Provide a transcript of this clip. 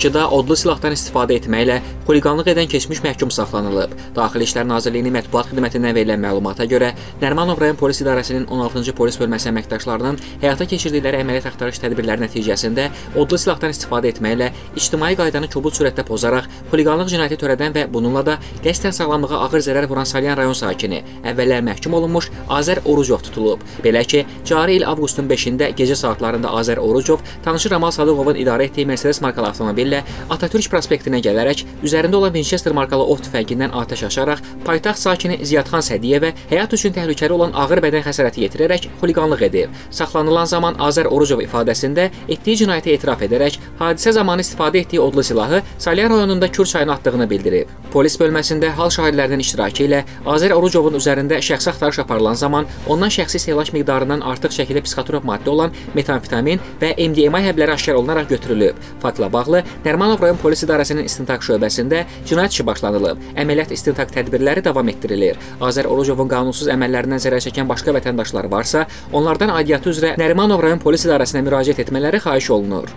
Bakıda odlu silahdan istifadə etməklə xuliqanlıq edən keçmiş məhkum saxlanılıb. Daxili İşlər Nazirliyinin mətbuat xidmətindən verilən məlumata görə Nərmanov rayon polis idarəsinin 16-cı polis bölməsi əməkdaşlarının həyata keçirdikləri əməliyyat axtarış tədbirləri nəticəsində odlu silahdan istifadə etməklə ictimai qaydanı kobud sürətdə pozaraq xuliqanlıq cinayəti törədən və bununla da qəsdən sağlamlığa ağır zərər vuran Salyan rayon sakini əvvəllər məhkum olunmuş Azər Orucov tutulub. Belə ki, cari il avqustun 5-də gecə saatlarında Azər Orucov tanışı Ramal Sadıqovun idarə etdiyi Mercedes markalı avtomobillə Atatürk prospektinə gələrək üzərində olan Winchester markalı ov tüfəngindən atəş açaraq paytaxt sakini Ziyadxan Sədiyevə həyat üçün təhlükəli olan ağır bədən xəsarəti yetirərək xuliqanlıq edib. Saxlanılan zaman Azər Orucov ifadəsində etdiyi cinayəti etiraf edərək hadisə zamanı istifadə etdiyi odlu silahı Salyan rayonunda Kür çayına atdığını bildirib. Polis bölməsində hal şahidlərinin iştirakı ilə Azər Orucovun üzərində şəxsi axtarış aparılan zaman ondan şəxsi istehlak miqdarından artıq şəkildə psixotrop maddə olan metamfetamin və MDMA həbləri aşkar olunaraq götürülüb. Faktla bağlı Nərmanov rayon polis idarəsinin istintaq şöbəsində cinayət işi başlanılıb. Əməliyyat istintaq tədbirləri davam etdirilir. Azər Orucovun qanunsuz əməllərindən zərər çəkən başqa vətəndaşlar varsa, onlardan aidiyyatı üzrə Nərmanov rayon polis idarəsinə müraciət etmələri xahiş olunur.